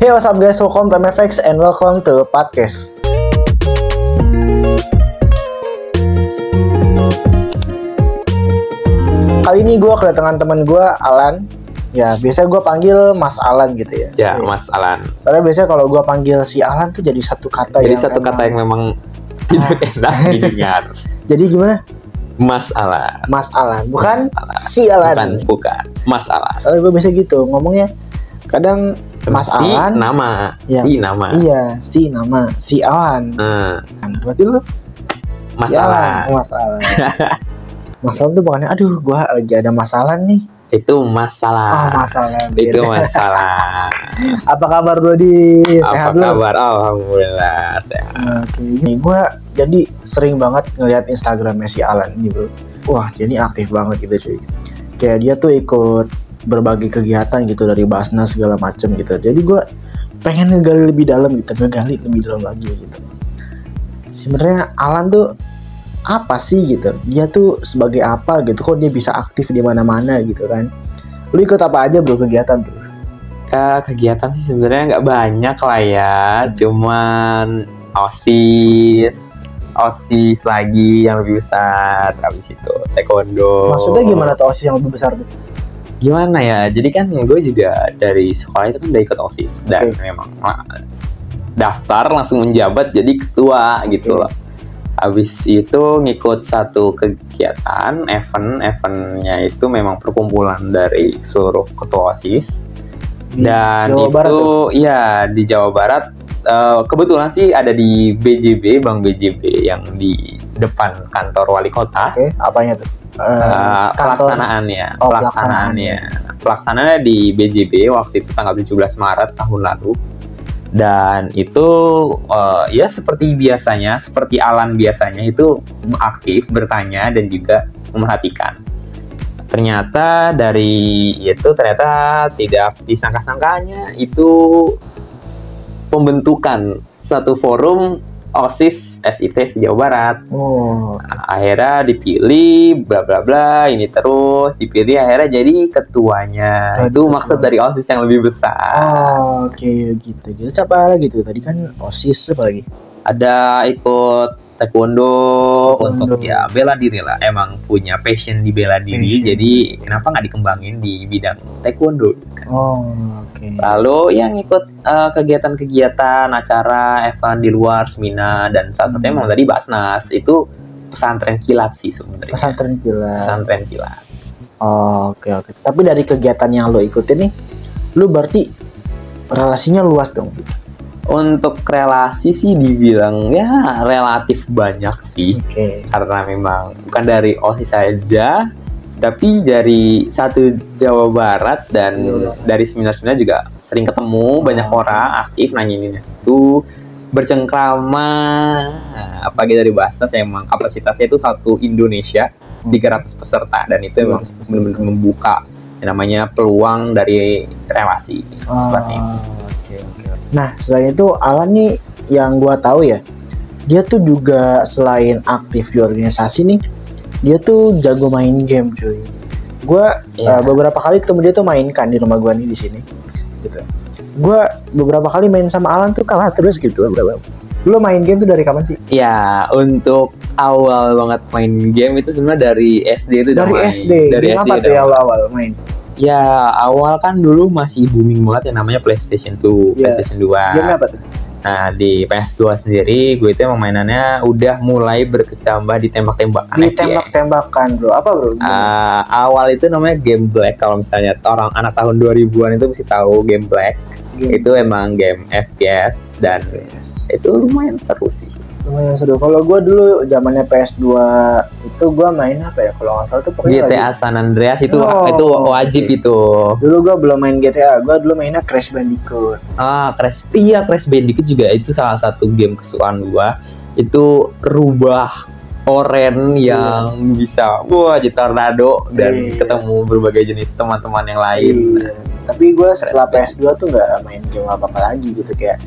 Hey what's up guys, welcome to MFX and welcome to podcast Kali ini gue kedatangan teman gue Alan Ya biasanya gue panggil Mas Alan gitu ya Ya, Mas Alan. Soalnya biasanya kalau gue panggil si Alan tuh jadi satu kata Jadi yang satu kata yang emang- memang tidak enak didengar. Jadi gimana? Mas Alan. Mas Alan, bukan Mas Alan. si Alan Bukan, bukan. Mas Alan. Soalnya gue biasa gitu ngomongnya Kadang Mas si Alan nama, Ya. si nama. Iya, si nama, si Alan Nah, Kan, Berarti lu Mas si Alan. Mas Alan Mas Alan tuh bukannya, aduh gua lagi ada masalah nih Itu masalah. Oh masalah Itu masalah. Apa kabar bro di sehat Apa lu? kabar? Alhamdulillah sehat. Oke, ini gue jadi sering banget ngeliat Instagramnya si Alan ini bro. Wah, dia ini aktif banget gitu cuy. Kayak dia tuh ikut berbagai kegiatan gitu dari Basnas segala macem gitu. Jadi gue pengen ngegali lebih dalam gitu, ngegali lebih dalam lagi gitu. Sebenarnya Alan tuh apa sih gitu? Dia tuh sebagai apa gitu? Kok dia bisa aktif di mana-mana gitu kan? Lu ikut apa aja bro kegiatan tuh? Ya, kegiatan sih sebenarnya nggak banyak lah ya. Cuman osis, osis lagi yang lebih besar. Habis itu taekwondo. Maksudnya gimana tuh osis yang lebih besar tuh? Gimana ya jadi kan gue juga dari sekolah itu kan udah ikut osis dan Oke. memang daftar langsung menjabat jadi ketua gitu Oke. loh habis itu ngikut satu kegiatan event eventnya itu memang perkumpulan dari seluruh ketua osis Di dan Jawa itu Barat tuh? ya di Jawa Barat eh, kebetulan sih ada di BJB Bank BJB yang di depan kantor wali kota Oke, apanya tuh? Uh, kantor- pelaksanaannya, Oh, pelaksanaannya, pelaksanaannya di BJB waktu itu tanggal 17 Maret tahun lalu. Dan itu uh, ya seperti biasanya, seperti Alan biasanya itu aktif bertanya dan juga memerhatikan. Ternyata dari itu ternyata tidak disangka-sangkanya itu pembentukan satu forum OSIS SIT se Jawa Barat Oh, akhirnya dipilih bla bla bla ini terus dipilih akhirnya jadi ketuanya Jadi itu ketua. maksud dari osis yang lebih besar Oh, oke gitu. Gitu siapa lagi tuh? Tadi kan OSIS apa lagi? ada ikut taekwondo Taekwondo. untuk ya bela diri lah emang punya passion di bela diri Passion. jadi kenapa nggak dikembangin di bidang taekwondo Oh, oke. lalu yang ikut eh, kegiatan-kegiatan acara event di luar seminar dan salah satunya Hmm. memang tadi basnas itu pesantren kilat sih sebenarnya Pesantren kilat. pesantren kilat Oh, oke oke. Tapi dari kegiatan yang lo ikutin nih, lu berarti relasinya luas dong. Untuk relasi sih dibilang ya relatif banyak sih Oke. karena memang bukan dari OSIS saja tapi dari satu Jawa Barat dan Iya. dari seminar-seminar juga sering ketemu banyak Oh. orang aktif nanyain itu bercengkrama apalagi dari bahasa saya emang kapasitasnya itu satu Indonesia 300 peserta dan itu emang 300 peserta. benar-benar membuka yang namanya peluang dari relasi seperti itu. Oh, Oke oke. Nah, selain itu Alan nih yang gua tahu ya, dia tuh juga selain aktif di organisasi nih, dia tuh jago main game cuy. Gua Iya. eh, beberapa kali ketemu dia tuh mainkan di rumah gua nih di sini, gitu. Gua beberapa kali main sama Alan tuh kalah terus gitu. Berapa? Lu main game tuh dari kapan sih? Ya, untuk awal banget main game itu sebenarnya dari SD itu udah Dari main. SD. Dari Game SD apa tuh ya awal-awal main? Ya, awal kan dulu masih booming banget yang namanya PlayStation 2, Iya. PlayStation 2. Game apa tuh? Nah, di PS2 sendiri gue itu emang mainannya udah mulai berkecambah di tembak-tembakan. Di tembak-tembakan bro. Apa bro? Ah, awal itu namanya Game Black kalau misalnya orang anak tahun 2000-an itu mesti tahu Game Black. Game Itu emang game FPS dan FPS. itu lumayan seru sih. Lumayan seru. Kalau gue dulu zamannya PS2 itu gue main apa ya? Kalau nggak salah tuh pokoknya GTA lagi- San Andreas itu Oh, itu wajib oke. itu. Dulu gue belum main GTA. Gue dulu mainnya Crash Bandicoot. Ah, Crash iya Crash Bandicoot juga itu salah satu game kesukaan gua. Itu rubah oren yang bisa wah jadi tornado dan Iya. ketemu berbagai jenis teman-teman yang lain. Iya. Tapi gue setelah PS2 tuh nggak main game apa apa lagi gitu kayak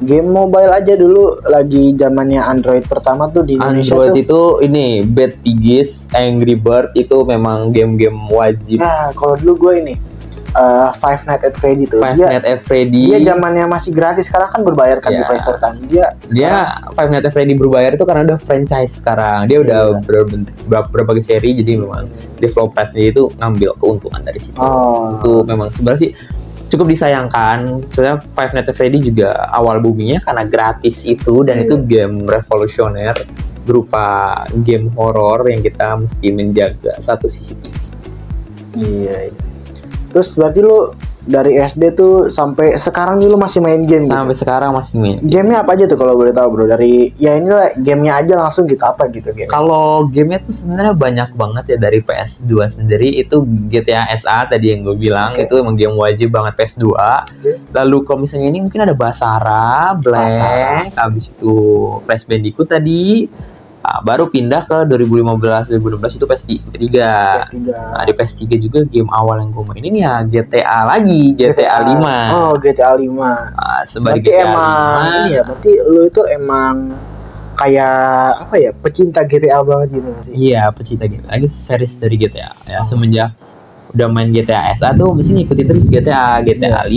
game mobile aja dulu lagi zamannya Android pertama tuh di Indonesia Android tuh. itu ini Bad Piggies, Angry Bird itu memang game-game wajib. Nah, kalau dulu gue ini eh, Five Nights at Freddy tuh. Five Nights at Freddy dia zamannya masih gratis sekarang kan berbayar kan di Iya. Play Store kan. Dia dia Five Nights at Freddy berbayar itu karena udah franchise sekarang dia udah Iya. berbentuk ber- berbagai seri jadi memang developer sendiri itu ngambil keuntungan dari situ oh itu memang sebenarnya sih cukup disayangkan soalnya Five Nights at Freddy juga awal boomingnya karena gratis itu dan Iya. itu game revolusioner berupa game horor yang kita mesti menjaga satu CCTV iya, iya. Terus berarti lu dari SD tuh sampai sekarang nih lu masih main game gitu? sampai sekarang masih main Gamenya apa aja tuh kalau boleh tahu bro? Dari ya inilah gamenya aja langsung gitu apa gitu game? Kalau gamenya tuh sebenarnya banyak banget ya dari PS2 sendiri itu GTA SA tadi yang gue bilang Oke. itu emang game wajib banget PS2. Lalu kalau misalnya ini mungkin ada Basara, Black, Basara. habis itu Crash Bandicoot tadi. Ah, baru pindah ke 2015 2016 itu PS3. PS3. Nah, di PS3 juga game awal yang gue mainin ya GTA lagi, GTA, 5. Oh GTA 5. Ah, sebagai Berarti GTA emang 5, ini ya, berarti lu itu emang kayak apa ya pecinta GTA banget gitu sih? Iya, pecinta GTA. Ini series dari GTA ya. Oh. Semenjak udah main GTA SA tuh mesti ngikutin terus GTA, GTA 5,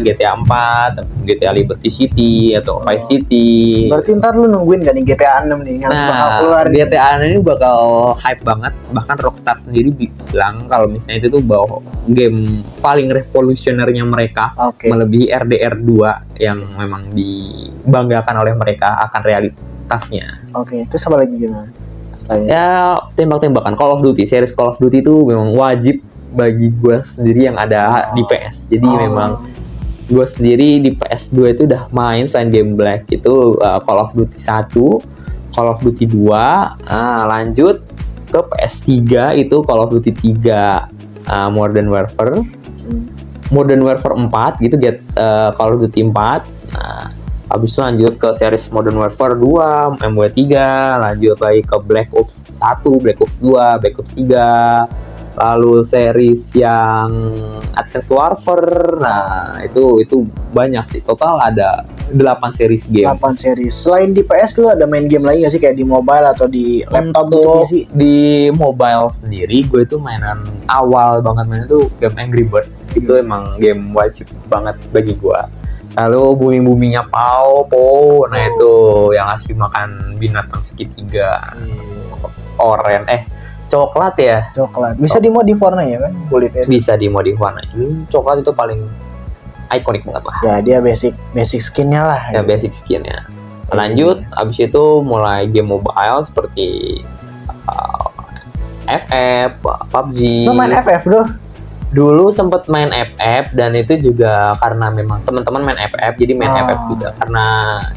GTA 4, GTA Liberty City atau Oh. Vice City. Berarti ntar lu nungguin gak nih GTA 6 nih yang bakal Nah, keluar nih? GTA ini bakal hype banget. Bahkan Rockstar sendiri bilang kalau misalnya itu tuh bahwa game paling revolusionernya mereka Oke. melebihi RDR 2 yang memang dibanggakan oleh mereka akan realitasnya. Oke. Terus apa lagi gimana? Selain ya tembak-tembakan Call of Duty series Call of Duty itu memang wajib bagi gue sendiri yang ada di PS jadi Oh. memang gue sendiri di PS2 itu udah main selain game Black itu uh, Call of Duty 1 Call of Duty 2 nah, lanjut ke PS3 itu Call of Duty 3 uh, Modern Warfare. Hmm. Modern Warfare 4 gitu get uh, Call of Duty 4 nah, habis itu lanjut ke series Modern Warfare 2 MW3 lanjut lagi ke Black Ops 1 Black Ops 2 Black Ops 3 lalu series yang Advanced Warfare. Nah itu itu banyak sih. Total ada 8 series game. 8 series. Selain di PS lu ada main game lain gak sih? Kayak di mobile atau di laptop gitu PC? di mobile sendiri gue itu mainan awal banget main itu game Angry Bird itu Hmm. emang game wajib banget bagi gue lalu booming boomingnya Pau Po nah Oh. itu yang ngasih makan binatang segitiga. Oren eh coklat ya Coklat. Bisa dimodif warna ya kan? Kulitnya. bisa dimodif warna Hmm, coklat itu paling ikonik banget lah Ya dia basic basic skinnya lah. ya gitu. basic skinnya lanjut abis itu mulai game mobile seperti uh, FF, PUBG. Lu main FF bro? Dulu sempet main FF dan itu juga karena memang teman-teman main FF jadi main Oh. FF juga karena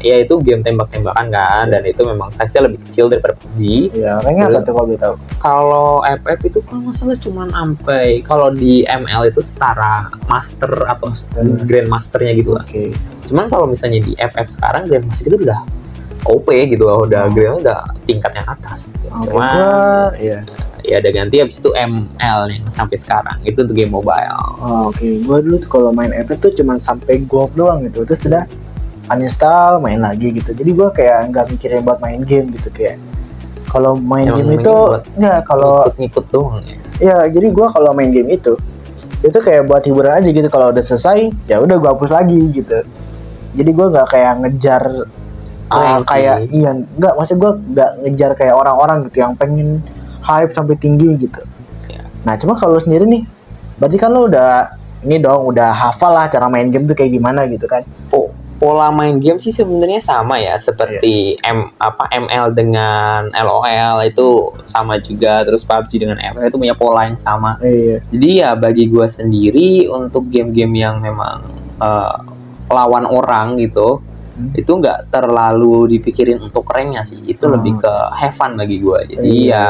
ya itu game tembak-tembakan kan dan itu memang size-nya lebih kecil daripada PUBG. Ya, ranknya apa tuh kalau tahu? Kalau FF itu kalau nggak salah cuma sampai kalau di ML itu setara master atau grandmasternya gitu lah. Oke. Cuman kalau misalnya di FF sekarang grandmaster itu udah OP gitu loh, udah Oh. grand udah tingkat yang atas. Gitu. Oke, Cuma gua ya. ya ada ganti habis itu ML yang sampai sekarang itu untuk game mobile. Oh, Oke, gua dulu tuh kalau main FF tuh cuman sampai gold doang gitu. Terus sudah uninstall, main lagi gitu. Jadi gua kayak nggak mikirin buat main game gitu kayak kalau main Emang game itu nggak kalau ngikut-ngikut doang ya. ya jadi gua kalau main game itu itu kayak buat hiburan aja gitu kalau udah selesai ya udah gua hapus lagi gitu jadi gua nggak kayak ngejar ah, kayak iya nggak maksud gua nggak ngejar kayak orang-orang gitu yang pengen hype sampai tinggi gitu. Ya. nah cuma kalau lu sendiri nih berarti kan lu udah ini dong udah hafal lah cara main game tuh kayak gimana gitu kan? Po- pola main game sih sebenarnya sama ya seperti M apa ML dengan LOL itu sama juga terus PUBG dengan ML itu punya pola yang sama. iya. Jadi ya bagi gua sendiri untuk game-game yang memang eh, lawan orang gitu Hmm. itu nggak terlalu dipikirin untuk ranknya sih itu Hmm. lebih ke have fun bagi gua jadi Iya. ya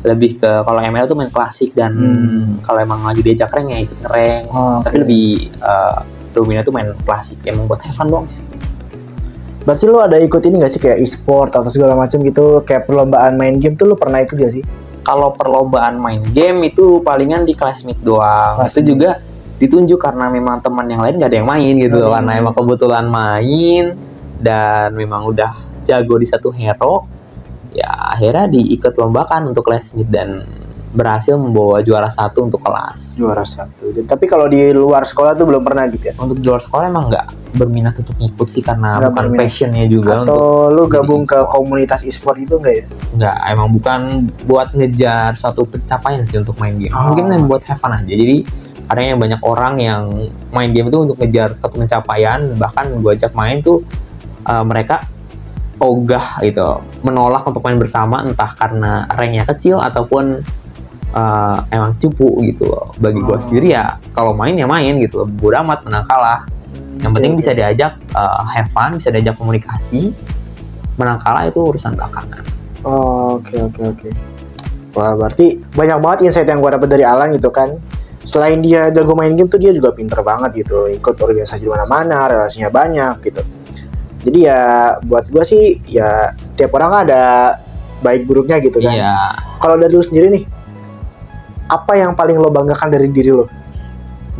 lebih ke kalau ML tuh main klasik dan Hmm. kalau emang lagi diajak rank ya ikut ngerank Oh, tapi lebih eh, dominan tuh main klasik emang buat have fun doang sih berarti lu ada ikut ini gak sih kayak e-sport atau segala macam gitu kayak perlombaan main game tuh lu pernah ikut gak sih kalau perlombaan main game itu palingan di classmate doang Classmate. itu juga ditunjuk karena memang teman yang lain nggak ada yang main gitu Hmm. karena emang kebetulan main dan memang udah jago di satu hero ya akhirnya diikut lombakan untuk classmate dan berhasil membawa juara satu untuk kelas. juara satu tapi kalau di luar sekolah tuh belum pernah gitu ya Untuk juara sekolah emang nggak berminat untuk ikut sih karena Nggak bukan berminat. passionnya juga untuk atau lu gabung ke komunitas e-sport itu enggak ya nggak emang bukan buat ngejar satu pencapaian sih untuk main game. Oh. Mungkin buat have fun aja. Jadi kadang yang banyak orang yang main game itu untuk ngejar satu pencapaian bahkan gua ajak main tuh uh, mereka ogah gitu menolak untuk main bersama entah karena ranknya kecil ataupun uh, emang cupu gitu loh. bagi gua Oh. sendiri ya kalau main ya main gitu loh bodo amat menang kalah yang penting bisa diajak uh, have fun bisa diajak komunikasi menang kalah itu urusan belakangan Oh, oke oke oke. Wah berarti banyak banget insight yang gue dapet dari Alan gitu kan. Selain dia jago main game tuh dia juga pinter banget gitu. Ikut organisasi di mana-mana, relasinya banyak gitu. Jadi ya buat gue sih ya tiap orang ada baik buruknya gitu kan. iya Kalau dari lu sendiri nih, apa yang paling lo banggakan dari diri lo?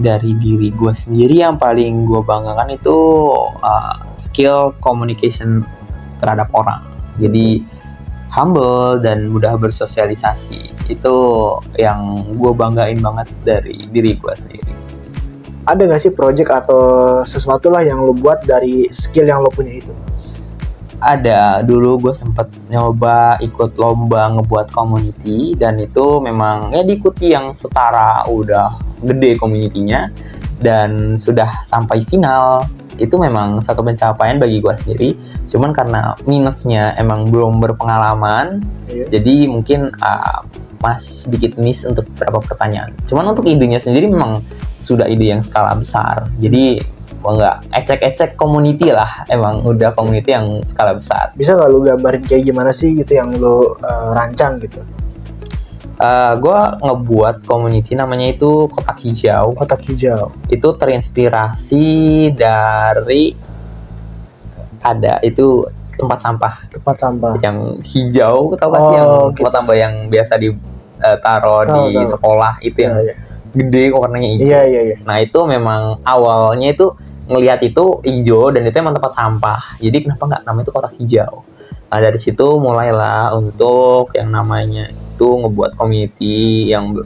dari diri gue sendiri yang paling gue banggakan itu uh, skill communication terhadap orang jadi humble dan mudah bersosialisasi. Itu yang gue banggain banget dari diri gue sendiri. Ada gak sih project atau sesuatu lah yang lo buat dari skill yang lo punya itu? ada. Dulu gue sempet nyoba ikut lomba ngebuat community dan itu memang ya diikuti yang setara udah gede community-nya dan sudah sampai final itu memang satu pencapaian bagi gue sendiri. Cuman karena minusnya emang belum berpengalaman Iya. jadi mungkin uh, masih sedikit miss untuk beberapa pertanyaan. Cuman untuk idenya sendiri memang sudah ide yang skala besar. Jadi wah nggak ecek-ecek community lah. Emang udah community yang skala besar. Bisa gak lo gambarin kayak gimana sih gitu yang lo uh, rancang gitu? Gue ngebuat community namanya itu kotak hijau Kotak hijau. itu terinspirasi dari ada itu tempat sampah tempat sampah. yang hijau tau sih Oh, yang gitu. tempat sampah yang biasa di eh, taruh Tahu, di tahu. sekolah itu yang iya. gede warnanya hijau Iya, iya, iya. Nah itu memang awalnya itu ngelihat itu hijau dan itu emang tempat sampah. Jadi kenapa nggak namanya itu kotak hijau? Nah dari situ mulailah untuk yang namanya itu ngebuat community yang ber-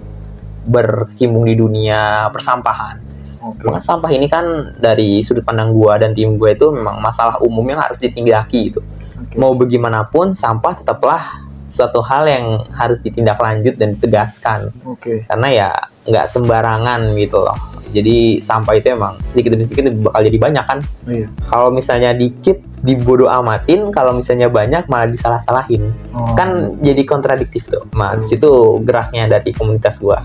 berkecimpung di dunia persampahan. Oke. Bahkan sampah ini kan dari sudut pandang gua dan tim gua itu memang masalah umum yang harus ditindaki gitu. Oke. Mau bagaimanapun sampah tetaplah suatu hal yang harus ditindaklanjut dan ditegaskan Oke. karena ya nggak sembarangan gitu loh jadi sampah itu emang sedikit demi sedikit bakal jadi banyak kan Iya. kalau misalnya dikit dibodoh amatin kalau misalnya banyak malah disalah-salahin Oh. kan jadi kontradiktif tuh nah Betul. situ geraknya dari komunitas gua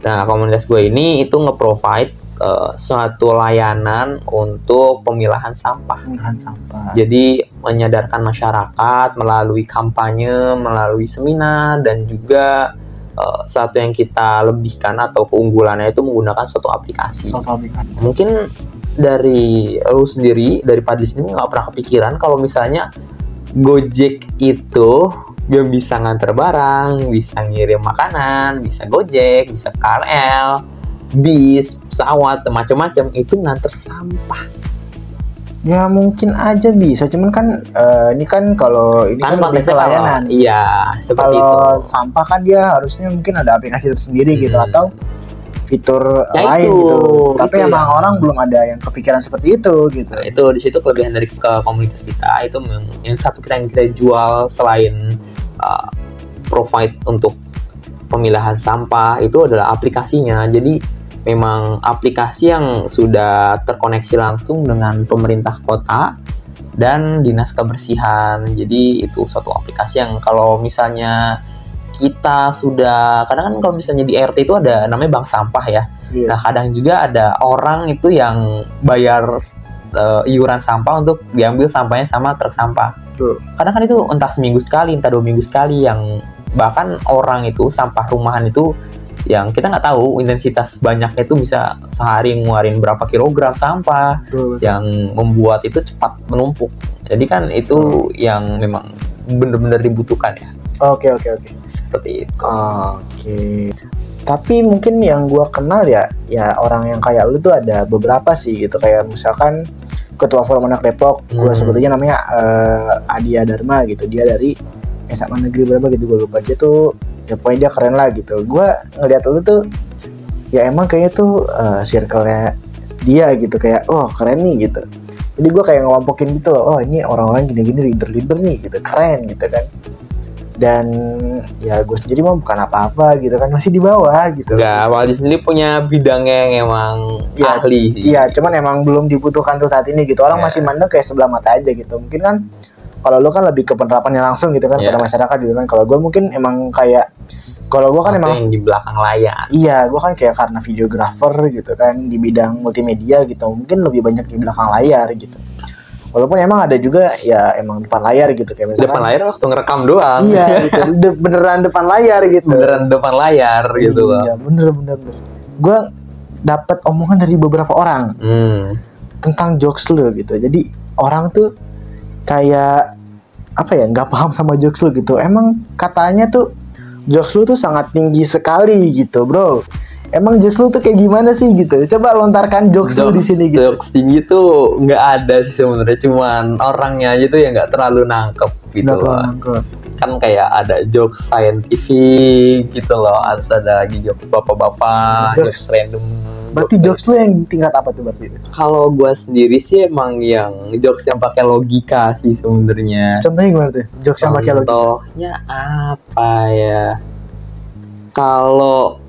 nah komunitas gua ini itu nge-provide eh, suatu layanan untuk pemilahan sampah pengolahan sampah. jadi menyadarkan masyarakat melalui kampanye, melalui seminar dan juga eh, satu yang kita lebihkan atau keunggulannya itu menggunakan suatu aplikasi. Suatu aplikasi. Mungkin dari lu sendiri, dari Padli sendiri nggak pernah kepikiran kalau misalnya Gojek itu dia bisa nganter barang, bisa ngirim makanan, bisa Gojek, bisa KRL, bis, pesawat, macam-macam itu nganter sampah. Ya mungkin aja bisa, cuman kan eh, ini kan kalau ini kan kan, lebih konteksnya ke kalau layanan. iya seperti Kalau itu sampah kan dia harusnya mungkin ada aplikasi tersendiri gitu Hmm. atau fitur Ya lain itu, gitu. Tapi itu emang yang- orang belum ada yang kepikiran seperti itu gitu. Nah, itu di situ kelebihan dari ke komunitas kita itu yang satu kita yang kita jual selain uh, provide untuk pemilahan sampah itu adalah aplikasinya jadi memang aplikasi yang sudah terkoneksi langsung dengan pemerintah kota dan dinas kebersihan jadi itu suatu aplikasi yang kalau misalnya kita sudah kadang kan kalau misalnya di RT itu ada namanya bank sampah ya Iya. Nah, kadang juga ada orang itu yang bayar eh, iuran sampah untuk diambil sampahnya sama truk sampah. Betul. Kadang kan itu entah seminggu sekali, entah dua minggu sekali yang bahkan orang itu sampah rumahan itu yang kita nggak tahu intensitas banyaknya itu bisa sehari ngeluarin berapa kilogram sampah Betul. yang membuat itu cepat menumpuk. Jadi kan itu yang memang benar-benar dibutuhkan ya Oke oke oke. seperti itu. Oke. Tapi mungkin yang gua kenal ya, ya orang yang kayak lu tuh ada beberapa sih gitu kayak misalkan ketua forum anak Depok, gua Hmm. sebetulnya namanya eh, Adia Dharma gitu. Dia dari SMA negeri berapa gitu gua lupa. Dia tuh ya pokoknya dia keren lah gitu gue ngeliat lu tuh ya emang kayaknya tuh uh, circle-nya dia gitu kayak oh keren nih gitu jadi gue kayak ngelompokin gitu loh oh ini orang-orang gini-gini leader-leader nih gitu keren gitu kan dan ya gue sendiri mah bukan apa-apa gitu kan masih di bawah gitu Enggak, Waldi sendiri punya bidangnya yang emang Iya, ahli sih. Iya, cuman emang belum dibutuhkan tuh saat ini gitu. Orang Iya. masih mandang kayak sebelah mata aja gitu. Mungkin kan kalau lu kan lebih ke penerapannya langsung gitu kan Iya. pada masyarakat gitu kan. Kalau gue mungkin emang kayak kalau gue kan emang yang di belakang layar. iya, gue kan kayak karena videographer gitu kan di bidang multimedia gitu. Mungkin lebih banyak di belakang layar gitu. Walaupun emang ada juga ya emang depan layar gitu kayak misalkan Depan layar waktu ngerekam doang. Iya, gitu. De- beneran depan layar gitu. Beneran depan layar gitu loh. Iya, bener bener bener. Gue dapat omongan dari beberapa orang Hmm. tentang jokes lu gitu. Jadi orang tuh kayak apa ya nggak paham sama jokes lu gitu. Emang katanya tuh jokes lu tuh sangat tinggi sekali gitu, bro. Emang jokes lu tuh kayak gimana sih gitu? Coba lontarkan jokes, lu di sini gitu. jokes tinggi tuh nggak ada sih sebenarnya cuman orangnya aja tuh yang nggak terlalu nangkep gitu loh nangkep. kan kayak ada jokes scientific gitu loh ada lagi jokes bapak-bapak Jokes- jokes, random Berarti jokes lu yang tingkat apa tuh berarti? kalau gua sendiri sih emang yang jokes yang pakai logika sih sebenarnya Contohnya gimana tuh? Jokes yang pakai logika. Contohnya apa ya? Kalau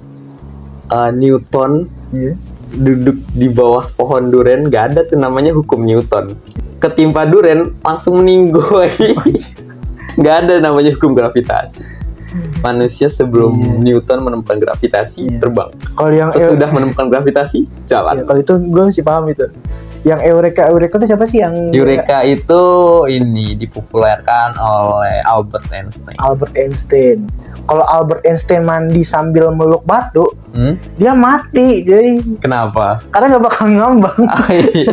uh, Newton Iya. duduk di bawah pohon duren, nggak ada tuh namanya hukum Newton. Ketimpa duren langsung meninggoy. Nggak ada namanya hukum gravitasi. Manusia sebelum Iya. Newton menemukan gravitasi Iya. terbang. Kalau yang Sesudah menemukan gravitasi jalan. Ya, kalau itu gue masih paham itu. Yang Eureka Eureka itu siapa sih yang Eureka itu ini dipopulerkan oleh Albert Einstein. Albert Einstein. Kalau Albert Einstein mandi sambil meluk batu, Hmm? dia mati, cuy. Kenapa? Karena nggak bakal ngambang. Ah, iya.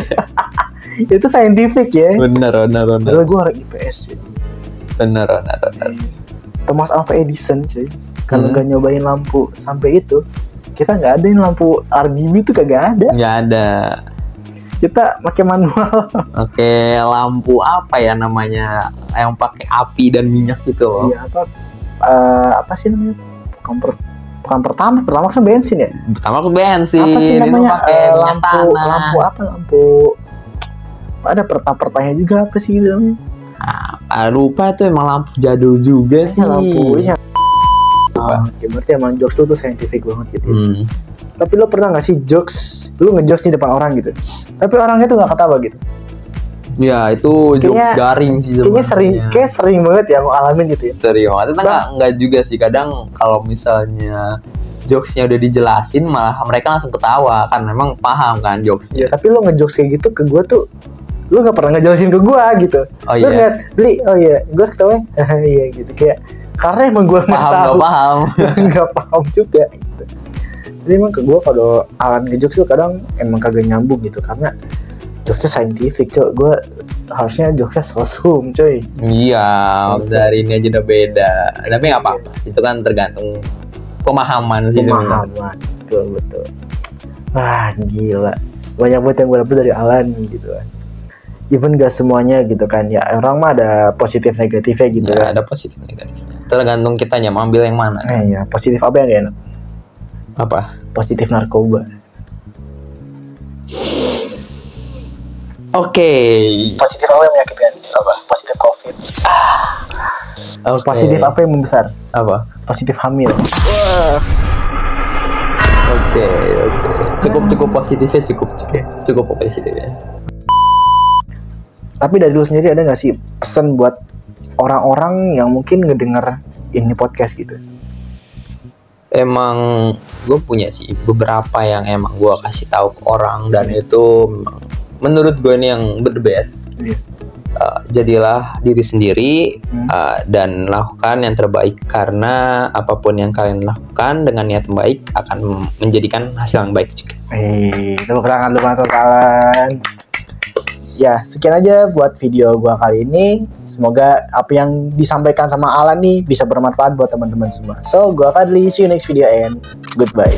itu scientific ya. bener bener bener Padahal gue orang IPS cuy. bener bener bener Thomas Alva Edison cuy. Kalau Hmm. nggak nyobain lampu sampai itu, kita nggak ada yang lampu RGB itu kagak ada. nggak ada Kita pakai manual. oke lampu apa ya namanya yang pakai api dan minyak gitu loh Iya apa? eh, apa sih namanya? Bukan, per- bukan pertama, pertama kan bensin ya. pertama ke bensin apa sih itu namanya minyak lampu tanah. lampu apa lampu ada perta-pertanya juga apa sih gitu namanya Ah, lupa itu emang lampu jadul juga sih lampu iya Ah, oke, berarti emang jokes lu tuh scientific banget gitu. ya. Hmm. Tapi lo pernah gak sih jokes, lu ngejokes di depan orang gitu, tapi orangnya tuh gak ketawa gitu. ya itu jokes Kayaknya- garing sih Kayaknya sering, kayak sering banget ya mau alamin gitu ya. Serius banget. Itu enggak, enggak juga sih. Kadang kalau misalnya jokesnya udah dijelasin malah mereka langsung ketawa kan memang paham kan jokesnya. Tapi lo ngejokes kayak gitu ke gue tuh, lu gak pernah ngejelasin ke gue gitu. Oh Lu iya. ngeliat, beli, oh iya, gue ketawa, iya gitu kayak karena emang gue nggak Paham tahu. nggak paham. nggak paham juga gitu. Jadi emang ke gue kalau alan ngejokes tuh kadang emang kagak nyambung gitu karena jokesnya scientific coy gue harusnya jokesnya sosum coy Iya, dari ini aja udah beda. Tapi nggak apa-apa. Itu kan tergantung pemahaman sih pemahaman betul betul wah gila banyak banget yang gue dapet dari Alan gitu kan even gak semuanya gitu kan ya orang mah ada positif negatifnya gitu Ya, kan ada positif negatifnya. Tergantung kitanya mau ambil yang mana. nah ya positif apa yang gak enak Apa? positif narkoba Oke. positif apa yang menyakitkan apa positif covid Oke. positif apa yang membesar Apa? positif hamil Oke, oke. Cukup cukup positifnya cukup cukup cukup positifnya. Tapi dari lu sendiri ada gak sih pesan buat orang-orang yang mungkin ngedenger ini podcast gitu emang gue punya sih beberapa yang emang gue kasih tahu ke orang dan itu menurut gue ini yang the best Iya. Uh, jadilah diri sendiri Hmm. uh, dan lakukan yang terbaik karena apa pun yang kalian lakukan dengan niat yang baik akan menjadikan hasil yang baik juga Eh, tepuk tangan untuk kalian. Ya, sekian aja buat video gua kali ini. Semoga apa yang disampaikan sama Alan nih bisa bermanfaat buat teman-teman semua. So, gua Fadli, see you next video and goodbye.